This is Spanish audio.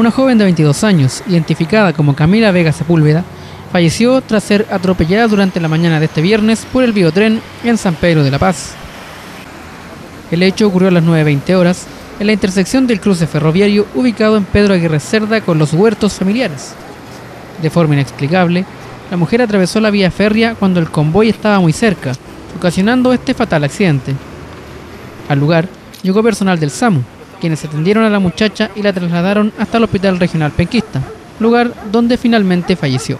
Una joven de 22 años, identificada como Camila Vega Sepúlveda, falleció tras ser atropellada durante la mañana de este viernes por el biotren en San Pedro de la Paz. El hecho ocurrió a las 9.20 horas en la intersección del cruce ferroviario ubicado en Pedro Aguirre Cerda con los huertos familiares. De forma inexplicable, la mujer atravesó la vía férrea cuando el convoy estaba muy cerca, ocasionando este fatal accidente. Al lugar llegó personal del SAMU, quienes atendieron a la muchacha y la trasladaron hasta el Hospital Regional Penquista, lugar donde finalmente falleció.